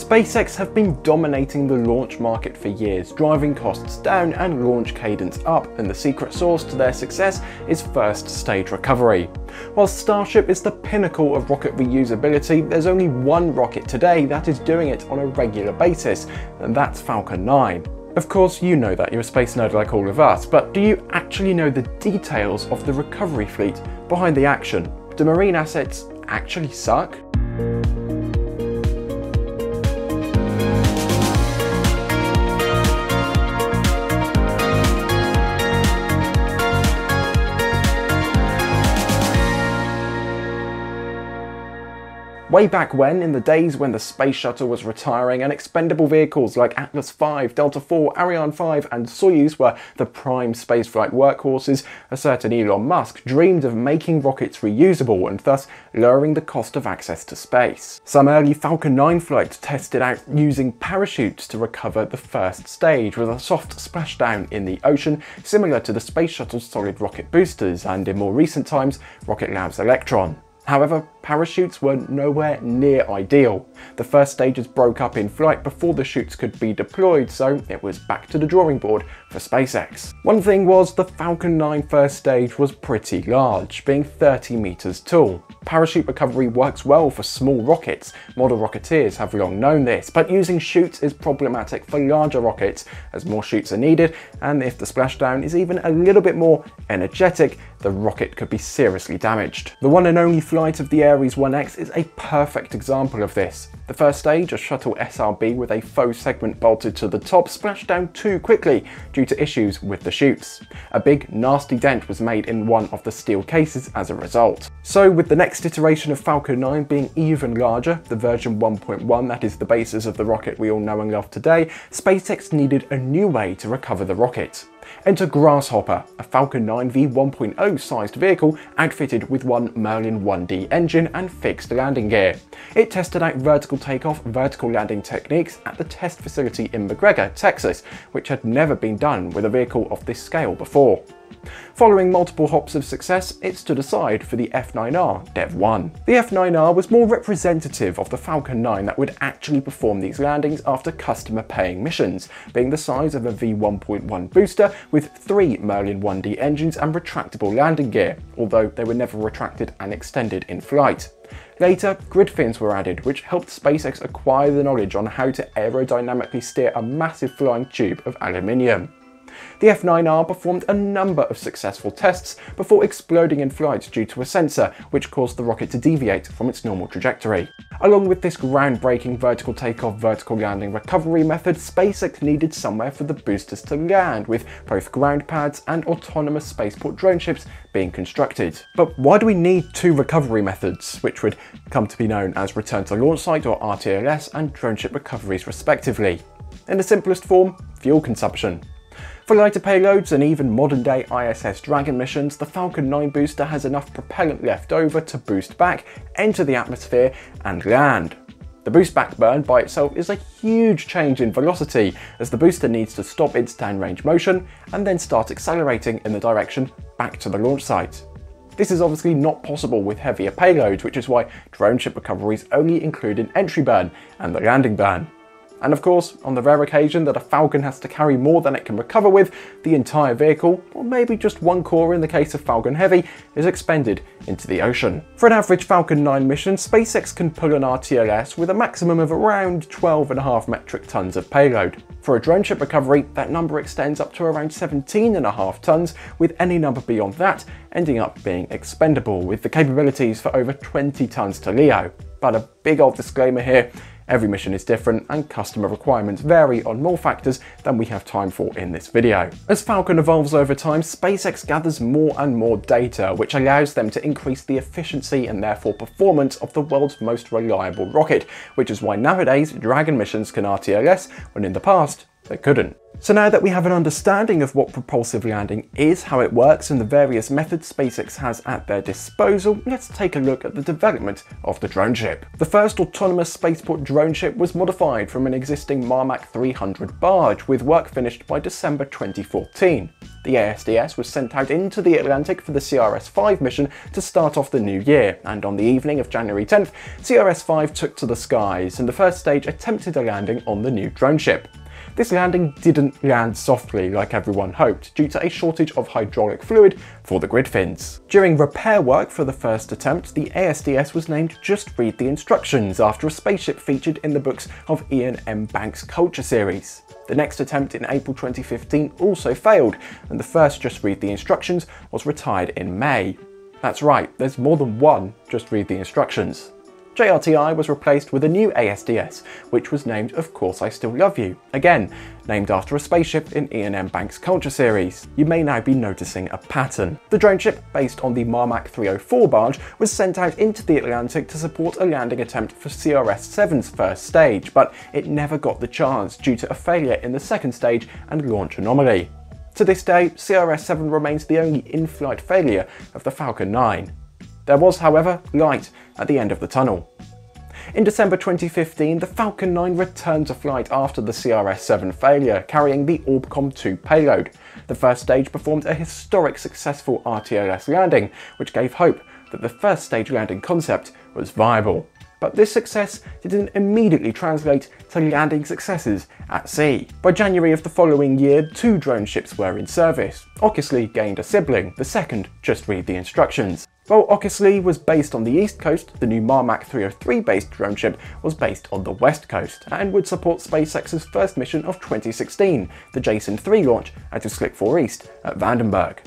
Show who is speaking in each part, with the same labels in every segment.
Speaker 1: SpaceX have been dominating the launch market for years, driving costs down and launch cadence up, and the secret sauce to their success is first stage recovery. While Starship is the pinnacle of rocket reusability, there's only one rocket today that is doing it on a regular basis, and that's Falcon 9. Of course, you know that, you're a space nerd like all of us, but do you actually know the details of the recovery fleet behind the action? Do marine assets actually suck? Way back when, in the days when the space shuttle was retiring and expendable vehicles like Atlas V, Delta IV, Ariane 5 and Soyuz were the prime spaceflight workhorses, a certain Elon Musk dreamed of making rockets reusable and thus lowering the cost of access to space. Some early Falcon 9 flights tested out using parachutes to recover the first stage with a soft splashdown in the ocean, similar to the Space Shuttle's solid rocket boosters and in more recent times, Rocket Lab's Electron. However, parachutes were nowhere near ideal. The first stages broke up in flight before the chutes could be deployed, so it was back to the drawing board for SpaceX. One thing was the Falcon 9 first stage was pretty large, being 30 meters tall. Parachute recovery works well for small rockets, model rocketeers have long known this, but using chutes is problematic for larger rockets as more chutes are needed, and if the splashdown is even a little bit more energetic, the rocket could be seriously damaged. The one and only flight of the Ares 1X is a perfect example of this. The first stage, a shuttle SRB with a faux segment bolted to the top, splashed down too quickly due to issues with the chutes. A big nasty dent was made in one of the steel cases as a result. So with the next iteration of Falcon 9 being even larger, the version 1.1 that is the basis of the rocket we all know and love today, SpaceX needed a new way to recover the rocket. Enter Grasshopper, a Falcon 9 V1.0 sized vehicle outfitted with one Merlin 1D engine and fixed landing gear. It tested out vertical takeoff, vertical landing techniques at the test facility in McGregor, Texas, which had never been done with a vehicle of this scale before. Following multiple hops of success, it stood aside for the F9R Dev 1. The F9R was more representative of the Falcon 9 that would actually perform these landings after customer paying missions, being the size of a V1.1 booster with three Merlin 1D engines and retractable landing gear, although they were never retracted and extended in flight. Later, grid fins were added, which helped SpaceX acquire the knowledge on how to aerodynamically steer a massive flying tube of aluminium. The F9R performed a number of successful tests before exploding in flight due to a sensor, which caused the rocket to deviate from its normal trajectory. Along with this groundbreaking vertical takeoff, vertical landing recovery method, SpaceX needed somewhere for the boosters to land, with both ground pads and autonomous spaceport drone ships being constructed. But why do we need two recovery methods, which would come to be known as return to launch site or RTLS and drone ship recoveries respectively? In the simplest form, fuel consumption. For lighter payloads and even modern day ISS Dragon missions, the Falcon 9 booster has enough propellant left over to boost back, enter the atmosphere and land. The boost back burn by itself is a huge change in velocity as the booster needs to stop its downrange motion and then start accelerating in the direction back to the launch site. This is obviously not possible with heavier payloads, which is why drone ship recoveries only include an entry burn and the landing burn. And of course, on the rare occasion that a Falcon has to carry more than it can recover with, the entire vehicle, or maybe just one core in the case of Falcon Heavy, is expended into the ocean. For an average Falcon 9 mission, SpaceX can pull an RTLS with a maximum of around 12.5 metric tons of payload. For a drone ship recovery, that number extends up to around 17.5 tons, with any number beyond that ending up being expendable, with the capabilities for over 20 tons to LEO. But a big old disclaimer here, Every mission is different and customer requirements vary on more factors than we have time for in this video. As Falcon evolves over time, SpaceX gathers more and more data, which allows them to increase the efficiency and therefore performance of the world's most reliable rocket, which is why nowadays Dragon missions can RTLS when in the past they couldn't. So now that we have an understanding of what propulsive landing is, how it works and the various methods SpaceX has at their disposal, let's take a look at the development of the drone ship. The first autonomous spaceport drone ship was modified from an existing Marmac 300 barge with work finished by December 2014. the ASDS was sent out into the Atlantic for the CRS-5 mission to start off the new year, and on the evening of January 10th, CRS-5 took to the skies, and the first stage attempted a landing on the new drone ship. This landing didn't land softly like everyone hoped, due to a shortage of hydraulic fluid for the grid fins. During repair work for the first attempt, the ASDS was named Just Read the Instructions after a spaceship featured in the books of Iain M. Banks' Culture series. The next attempt in April 2015 also failed, and the first Just Read the Instructions was retired in May. That's right, there's more than one Just Read the Instructions. JRTI was replaced with a new ASDS, which was named Of Course I Still Love You, again, named after a spaceship in Iain M. Banks' Culture series. You may now be noticing a pattern. The drone ship, based on the Marmac 304 barge, was sent out into the Atlantic to support a landing attempt for CRS-7's first stage, but it never got the chance due to a failure in the second stage and launch anomaly. To this day, CRS-7 remains the only in-flight failure of the Falcon 9. There was, however, light at the end of the tunnel. In December 2015, the Falcon 9 returned to flight after the CRS-7 failure, carrying the Orbcomm 2 payload. The first stage performed a historic successful RTLS landing, which gave hope that the first stage landing concept was viable. But this success didn't immediately translate to landing successes at sea. By January of the following year, two drone ships were in service. OCISLY gained a sibling, the second just read the instructions. While OCISLY was based on the east coast, the new Marmac 303 based drone ship was based on the west coast and would support SpaceX's first mission of 2016, the Jason 3 launch out of Slick 4 East at Vandenberg.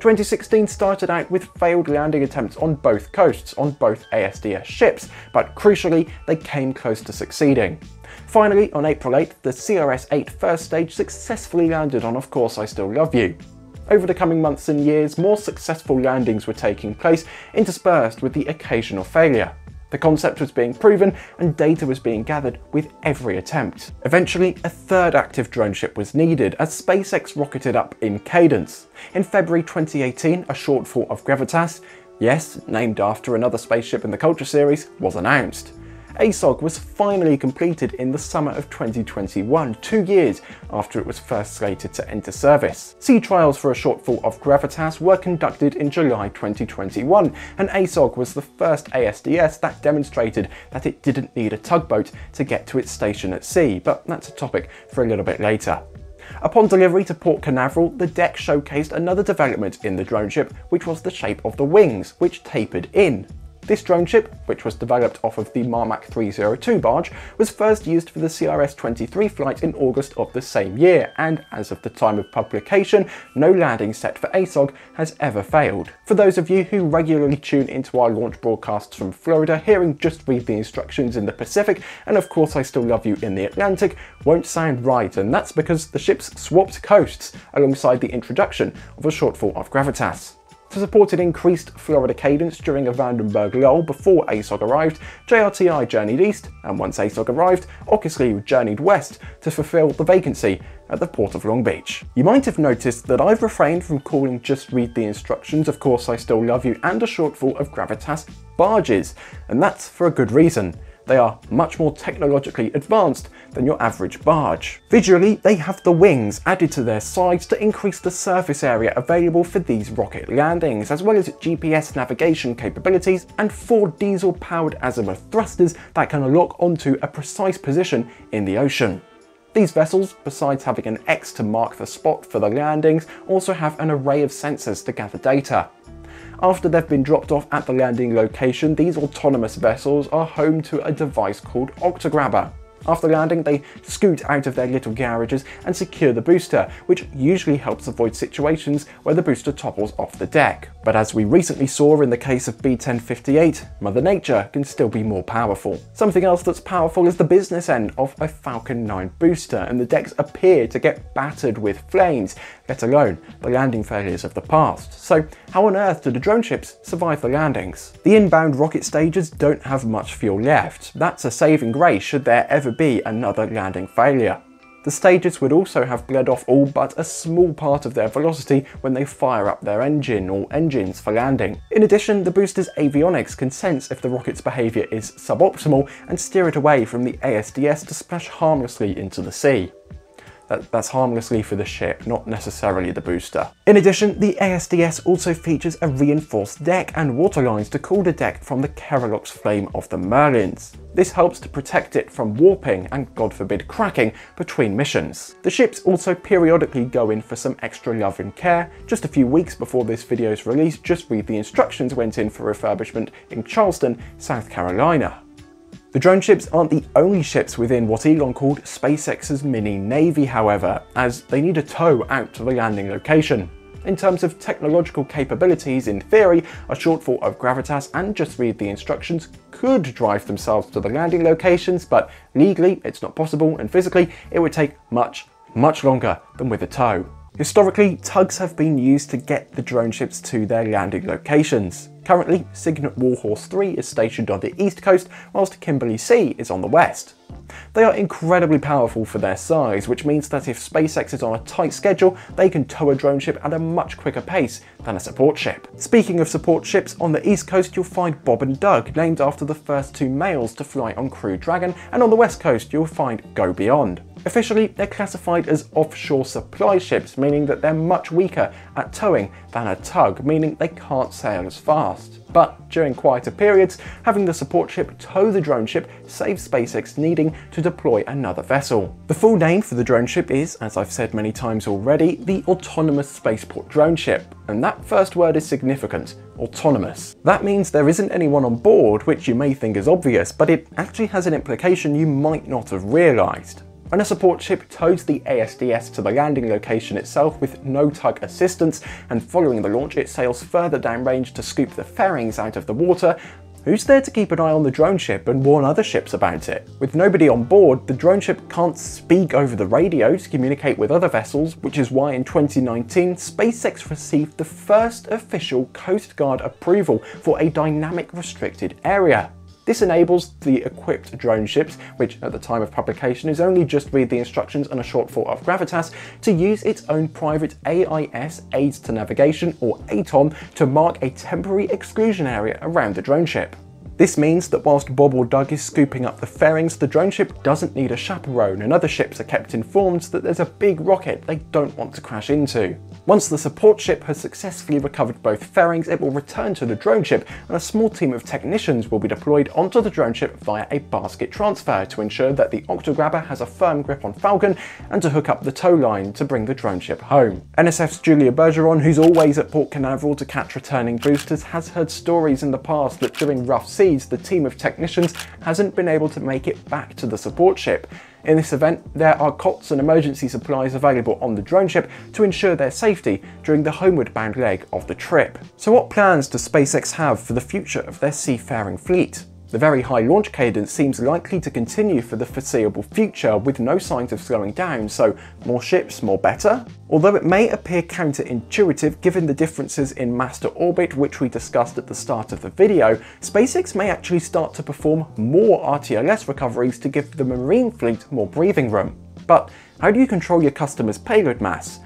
Speaker 1: 2016 started out with failed landing attempts on both coasts on both ASDS ships, but crucially, they came close to succeeding. Finally, on April 8th, the CRS-8 first stage successfully landed on Of Course I Still Love You. Over the coming months and years, more successful landings were taking place, interspersed with the occasional failure. The concept was being proven and data was being gathered with every attempt. Eventually, a third active drone ship was needed as SpaceX rocketed up in cadence. In February 2018, a shortfall of Gravitas, yes, named after another spaceship in the Culture series, was announced. ASOG was finally completed in the summer of 2021, two years after it was first slated to enter service. Sea trials for a shortfall of Gravitas were conducted in July 2021, and ASOG was the first ASDS that demonstrated that it didn't need a tugboat to get to its station at sea, but that's a topic for a little bit later. Upon delivery to Port Canaveral, the deck showcased another development in the drone ship, which was the shape of the wings, which tapered in. This drone ship, which was developed off of the Marmac 302 barge, was first used for the CRS-23 flight in August of the same year, and as of the time of publication, no landing set for ASOG has ever failed. For those of you who regularly tune into our launch broadcasts from Florida, hearing just read the instructions in the Pacific, and of course I still love you in the Atlantic, won't sound right, and that's because the ships swapped coasts alongside the introduction of a shortfall of gravitas. To support an increased Florida cadence during a Vandenberg lull before ASOG arrived, JRTI journeyed east, and once ASOG arrived, OCISLY journeyed west to fulfill the vacancy at the port of Long Beach. You might have noticed that I've refrained from calling Just Read the Instructions, Of Course I Still Love You, and a shortfall of Gravitas barges, and that's for a good reason. They are much more technologically advanced than your average barge. Visually, they have the wings added to their sides to increase the surface area available for these rocket landings, as well as GPS navigation capabilities and four diesel-powered azimuth thrusters that can lock onto a precise position in the ocean. These vessels, besides having an X to mark the spot for the landings, also have an array of sensors to gather data. After they've been dropped off at the landing location, these autonomous vessels are home to a device called Octograbber. After landing, they scoot out of their little garages and secure the booster, which usually helps avoid situations where the booster topples off the deck. But as we recently saw in the case of B1058, Mother Nature can still be more powerful. Something else that's powerful is the business end of a Falcon 9 booster, and the decks appear to get battered with flames, let alone the landing failures of the past. So how on earth do the drone ships survive the landings? The inbound rocket stages don't have much fuel left. That's a saving grace should there ever be another landing failure. The stages would also have bled off all but a small part of their velocity when they fire up their engine or engines for landing. In addition, the booster's avionics can sense if the rocket's behaviour is suboptimal and steer it away from the ASDS to splash harmlessly into the sea. That, that's harmlessly for the ship, not necessarily the booster. In addition, the ASDS also features a reinforced deck and waterlines to cool the deck from the Kerolox flame of the Merlins. This helps to protect it from warping and, god forbid, cracking between missions. The ships also periodically go in for some extra love and care. Just a few weeks before this video's release, Just Read the Instructions went in for refurbishment in Charleston, South Carolina. The drone ships aren't the only ships within what Elon called SpaceX's mini navy, however, as they need a tow out to the landing location. In terms of technological capabilities, in theory, a shortfall of Gravitas and Just Read the Instructions could drive themselves to the landing locations, but legally it's not possible, and physically it would take much, much longer than with a tow. Historically, tugs have been used to get the drone ships to their landing locations. Currently, Signet Warhorse 3 is stationed on the east coast, whilst Kimberley C is on the west. They are incredibly powerful for their size, which means that if SpaceX is on a tight schedule, they can tow a drone ship at a much quicker pace than a support ship. Speaking of support ships, on the east coast you'll find Bob and Doug, named after the first two males to fly on Crew Dragon, and on the west coast you'll find Go Beyond. Officially, they're classified as offshore supply ships, meaning that they're much weaker at towing than a tug, meaning they can't sail as fast. But during quieter periods, having the support ship tow the drone ship saves SpaceX needing to deploy another vessel. The full name for the drone ship is, as I've said many times already, the Autonomous Spaceport Drone Ship, and that first word is significant autonomous. That means there isn't anyone on board, which you may think is obvious, but it actually has an implication you might not have realised. When a support ship tows the ASDS to the landing location itself with no tug assistance, and following the launch it sails further downrange to scoop the fairings out of the water, Who's there to keep an eye on the drone ship and warn other ships about it? With nobody on board, the drone ship can't speak over the radio to communicate with other vessels, which is why in 2019 SpaceX received the first official Coast Guard approval for a dynamic restricted area. This enables the equipped drone ships, which at the time of publication is only just read the instructions and a shortfall of Gravitas, to use its own private AIS Aids to Navigation or ATON to mark a temporary exclusion area around the drone ship. This means that whilst Bob or Doug is scooping up the fairings, the drone ship doesn't need a chaperone and other ships are kept informed that there's a big rocket they don't want to crash into. Once the support ship has successfully recovered both fairings, it will return to the drone ship and a small team of technicians will be deployed onto the drone ship via a basket transfer to ensure that the Octograbber has a firm grip on Falcon and to hook up the tow line to bring the drone ship home. NSF's Julia Bergeron, who's always at Port Canaveral to catch returning boosters, has heard stories in the past that during rough seas the team of technicians hasn't been able to make it back to the support ship. In this event, there are cots and emergency supplies available on the drone ship to ensure their safety during the homeward bound leg of the trip. So what plans does SpaceX have for the future of their seafaring fleet? The very high launch cadence seems likely to continue for the foreseeable future with no signs of slowing down, so more ships, more better? Although it may appear counterintuitive given the differences in mass to orbit which we discussed at the start of the video, SpaceX may actually start to perform more RTLS recoveries to give the marine fleet more breathing room. But how do you control your customer's payload mass?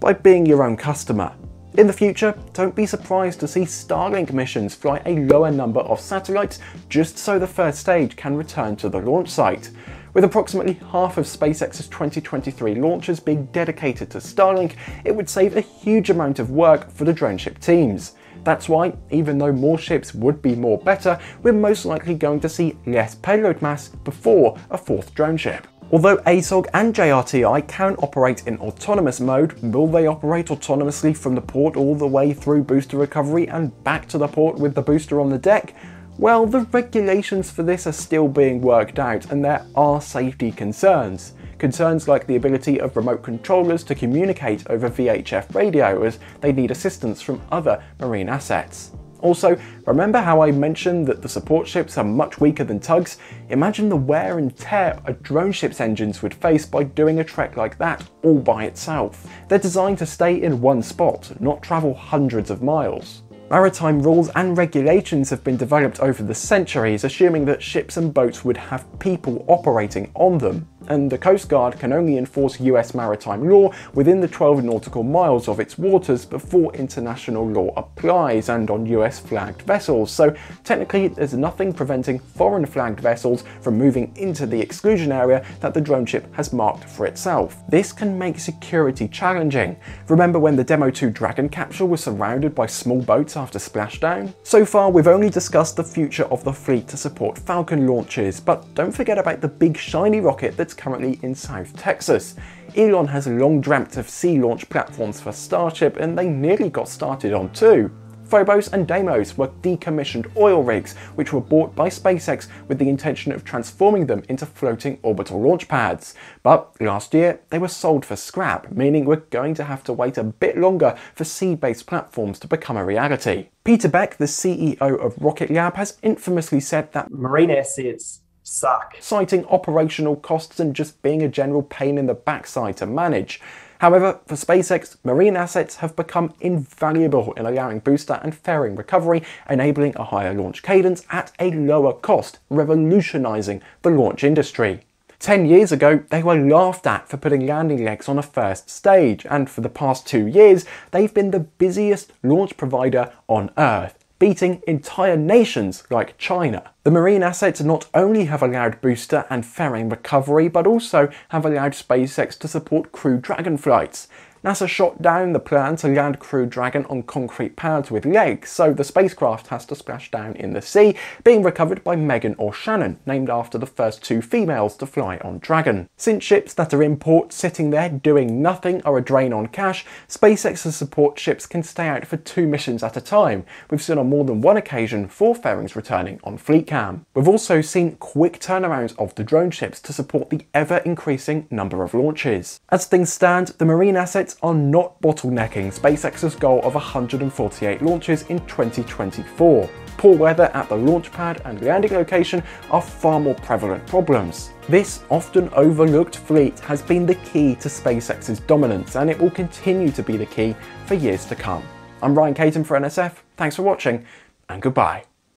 Speaker 1: By being your own customer. In the future, don't be surprised to see Starlink missions fly a lower number of satellites just so the first stage can return to the launch site. With approximately half of SpaceX's 2023 launches being dedicated to Starlink, it would save a huge amount of work for the drone ship teams. That's why, even though more ships would be more better, we're most likely going to see less payload mass before a fourth drone ship. Although ASOG and JRTI can operate in autonomous mode, will they operate autonomously from the port all the way through booster recovery and back to the port with the booster on the deck? Well, the regulations for this are still being worked out and there are safety concerns. Concerns like the ability of remote controllers to communicate over VHF radio as they need assistance from other marine assets. Also, remember how I mentioned that the support ships are much weaker than tugs? Imagine the wear and tear a drone ship's engines would face by doing a trek like that all by itself. They're designed to stay in one spot, not travel hundreds of miles. Maritime rules and regulations have been developed over the centuries, assuming that ships and boats would have people operating on them. And the Coast Guard can only enforce US maritime law within the 12 nautical miles of its waters before international law applies and on US flagged vessels, so technically there's nothing preventing foreign flagged vessels from moving into the exclusion area that the drone ship has marked for itself. This can make security challenging. Remember when the Demo 2 Dragon capsule was surrounded by small boats after splashdown? So far we've only discussed the future of the fleet to support Falcon launches, but don't forget about the big shiny rocket that's currently in South Texas. Elon has long dreamt of sea launch platforms for Starship and they nearly got started on two. Phobos and Deimos were decommissioned oil rigs, which were bought by SpaceX with the intention of transforming them into floating orbital launch pads. But last year, they were sold for scrap, meaning we're going to have to wait a bit longer for sea-based platforms to become a reality. Peter Beck, the CEO of Rocket Lab, has infamously said that
Speaker 2: marine assets suck,
Speaker 1: citing operational costs and just being a general pain in the backside to manage. However, for SpaceX, marine assets have become invaluable in allowing booster and fairing recovery, enabling a higher launch cadence at a lower cost, revolutionising the launch industry. 10 years ago, they were laughed at for putting landing legs on a first stage, and for the past two years, they've been the busiest launch provider on Earth beating entire nations like China. The marine assets not only have allowed booster and fairing recovery, but also have allowed SpaceX to support Crew Dragon flights. NASA shot down the plan to land Crew Dragon on concrete pads with legs, so the spacecraft has to splash down in the sea, being recovered by Megan or Shannon, named after the first two females to fly on Dragon. Since ships that are in port sitting there doing nothing are a drain on cash, SpaceX's support ships can stay out for two missions at a time. We've seen on more than one occasion four fairings returning on FleetCam. We've also seen quick turnarounds of the drone ships to support the ever increasing number of launches. As things stand, the marine assets are not bottlenecking SpaceX's goal of 148 launches in 2024. Poor weather at the launch pad and landing location are far more prevalent problems. This often overlooked fleet has been the key to SpaceX's dominance and it will continue to be the key for years to come. I'm Ryan Caton for NSF, thanks for watching and goodbye.